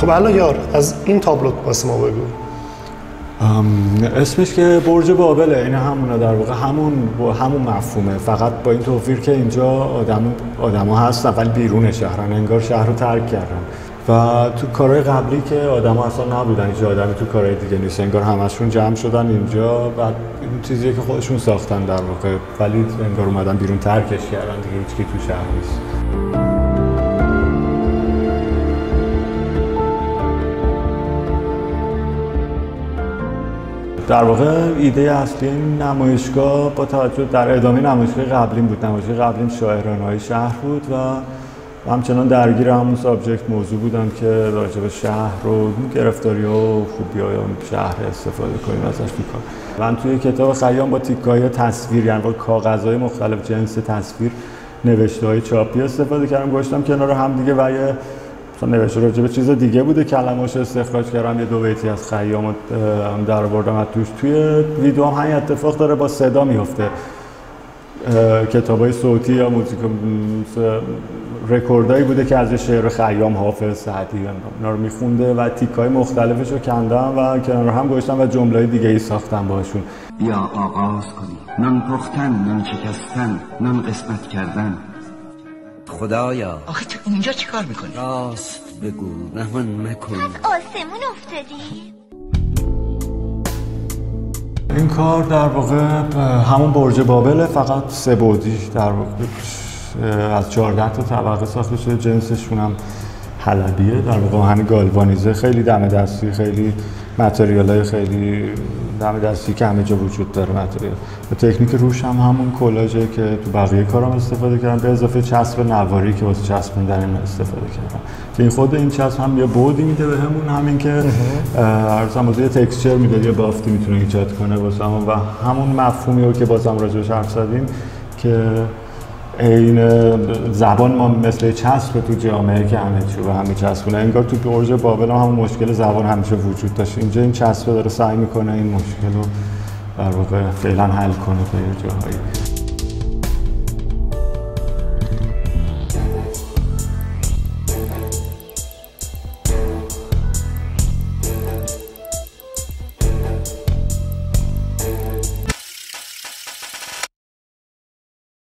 خب الان یار از این تابلو واسه ما بگو. اسمش که برج بابله این همونه در واقع. همون همون مفهومه. فقط با این توفیر که اینجا آدم آدما هستن ولی بیرون شهرن انگار شهر رو ترک کردن. و تو کارهای قبلی که آدما اصلا نبودن هیچ آدمی تو کارهای دیگه نیست. انگار همشون جمع شدن اینجا و این چیزیه که خودشون ساختن در واقع. ولی انگار اومدن بیرون ترکش کردن دیگه هیچ تو شهر نیست. در واقع ایده اصلی این نمایشگاه با توجه در ادامه نمایشگاه قبلیم بود. نمایشگاه قبلیم شاعرانه های شهر بود و همچنان درگیر همون سابجکت موضوع بودم که راجع به شهر رو گرفتاری و خوبی های شهر استفاده کنیم ازش کار من توی کتاب خیام با تیکای تصویر یعنی با کاغذهای مختلف جنس تصویر نوشته های چاپی استفاده کردم. گذاشتم کنار هم دیگه و مثلا نوشته راجع به چیز دیگه بوده کلمه‌اش استخراج کردم. یه دو بیتی از خیام در آوردم از توش. توی ویدیو هم همین اتفاق داره با صدا میفته کتابای صوتی یا موزیک رکوردایی بوده که از شعر خیام حافظ سعدی اینا رو میخونده و تیکای مختلفش رو کندم و کنار هم گذاشتم و جمله دیگه ای ساختم باشون بیا آغاز کنی. نان پختن نان شکستن نان قسمت کردن. خدایا. آخه تو اینجا چیکار می‌کنی؟ راست بگو رحمان مکن. از آسمون افتادی؟ این کار در واقع همون برج بابل فقط سه بودی در واقع. از 14 تا طبقه ساخته شده جنسشون هم حلبیه. در واقع همین گالوانیزه خیلی دم دستی خیلی متریال های خیلی دم دستی که همه جا وجود داره متریال و تکنیک روش هم همون کلاژه که تو بقیه کارم استفاده کردم به اضافه چسب نواری که واسه چسبوندن این استفاده کردم. که این خود این چسب هم یه بودی میده به همون همین که ارزم یه تکسچر میده یه بافتی می‌تونه ایجاد کنه واسه و همون مفهومی رو که بازم راجعش حرف زدیم که این زبان ما مثل چسب تو جامعه که همه چی و همه چسبونه. انگار تو برج بابل هم همون مشکل زبان همیشه وجود داشت. اینجا این چسبه داره سعی می‌کنه این مشکل رو در واقع فعلا حل کنه به جاهایی.